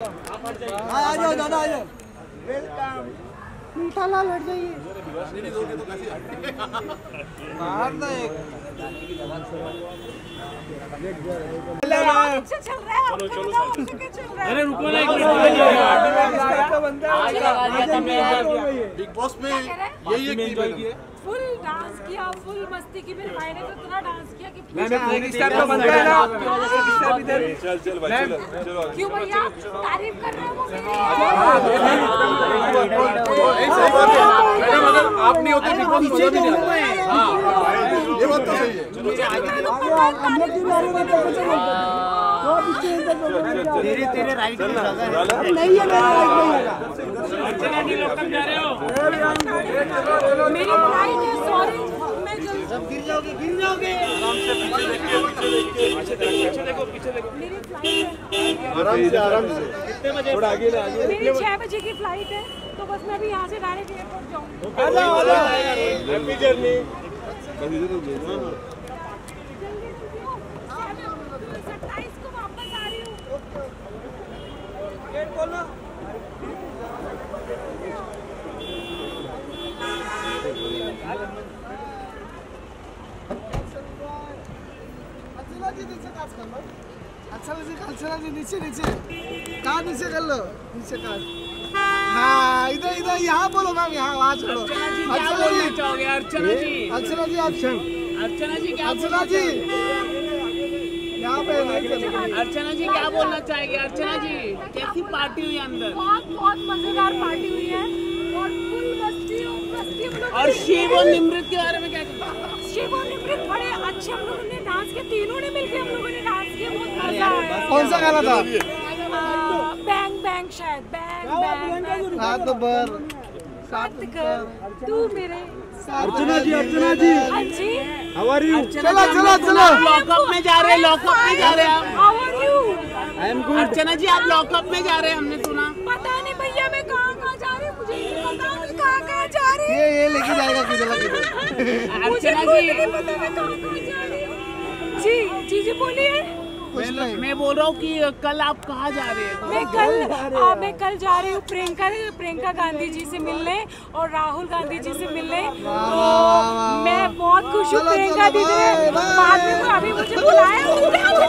आ जाओ दादा आ जाओ। मीठा लाल हट जाइए। बाहर ना एक। अच्छा है है? अरे रुको ना एक मिनट बिग बॉस में हैं? यही एक है। फुल डांस किया फुल मस्ती की। मेरे भाई ने तो इतना डांस किया कि चल चल भाई चलो चलो क्यों भैया तारीफ़ कर रहे हो वो मेरी मैडम अगर आप नहीं होते बिग बॉस मज़ा भी नहीं आता ये बात तो सही है तेरे तेरे राइट में लगा है नहीं है मेरा? राइट जा रहे हो मेरी फ़्लाइट है सॉरी मैं जल्दी गिर जाओगे गिर जाओगे। मेरी फ़्लाइट है आराम से आराम से। थोड़ा आगे ना आगे। मेरी छह बजे की फ़्लाइट है तो बस मैं अभी यहाँ से डायरेक्ट एयरपोर्ट जाऊँगी। हैप्पी जर्नी सत्ताईस को वापस आ रही हूँ अर्चना जी नीचे कर जी अर्चना नीचे नीचे कहाँ नीचे कर लो नीचे काज हाँ इधर इधर यहाँ बोलो मैम यहाँ वहाँ छोड़ो अर्चना जी अर्चना जी अर्चना जी अर्चन अर्चना जी क्या अर्चना जी यहाँ पे अर्चना जी क्या बोलना चाहेंगे अर्चना जी कैसी पार्टी हुई अंदर बहुत बहुत मज़ेदार पार्टी हुई है। और फुल मस्ती मस्ती और शिव और निमृत के बारे में क्या शिव और निमृत बड़े अच्छे हम लोगों ने तीनों ने मिलकर हम लोगों ने डांस किया बहुत मज़ा आया। कौन सा गाना था? बैंग बैंग शायद बैंग बैंग रात भर साथ कर तू मेरे अर्चना जी अर्चना जी। हाँ जी। हमारी चलो चलो चलो। लॉकअप में जा रहे हैं लॉकअप में जा रहे हैं आप। How are you? अर्चना जी आप लॉकअप में जा रहे हैं हमने सुना। पता नहीं भैया मैं कहाँ कहाँ जा रही हूँ मुझे नहीं पता मैं कहाँ कहाँ जा रही हूँ। ये ये लेके जाएगा किधर अर्चना जी। नहीं पता मैं कहाँ कहाँ जा रही हूँ। जी जी बोली बोलिए कुछ मैं बोल रहा हूँ कि कल आप कहाँ जा रहे हैं? मैं कल आ, मैं कल जा रही हूँ प्रियंका प्रियंका गांधी जी से मिलने और राहुल गांधी जी से मिलने। तो मैं बहुत खुश हूँ प्रियंका दीदी ने बाद में अभी मुझे बुलाया।